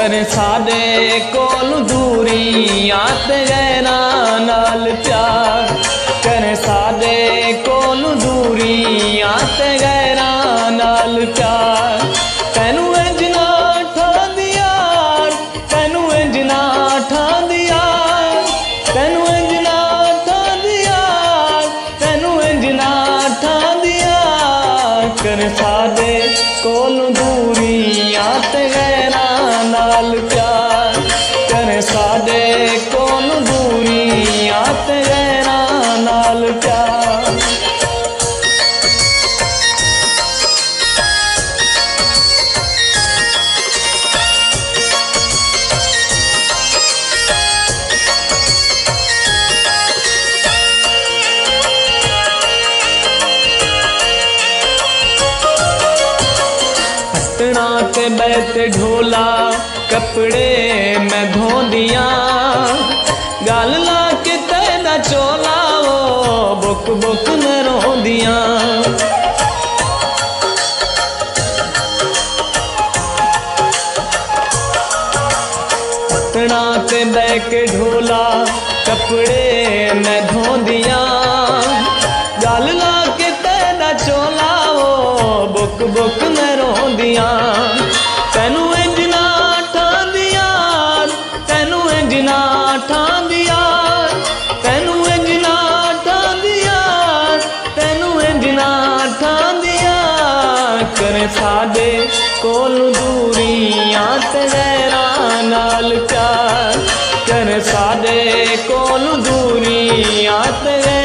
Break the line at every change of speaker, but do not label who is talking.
कर साडे कोल दूरियाँ ते गैना नाल प्यार। कर साडे कोल दूरियाँ ते गैना नाल प्यार। तैनू इंज ना ठांदी यार तैनू इंज ना ठांदी यार तैनू इंज ना ठांदी तैनू इंज ना ठांदी कर साडे कोल दूरियाँ ते मारे कौन दूरियाँ तेरा नाल प्यार। हसना ते बैठ ढोला कपड़े मैं धो दिया गाल ला के तेरा चोला वो, बुक बुक मैं रो दिया पतना ते बैक ढोला, कपड़े मैं धो दिया गाल ला के तेरा चोला वो, बुक बुक मैं रो दिया कर सादे कोल दूरियाँ ते गैरां नाल प्यार। कर सादे कोलू दूरियाँ ते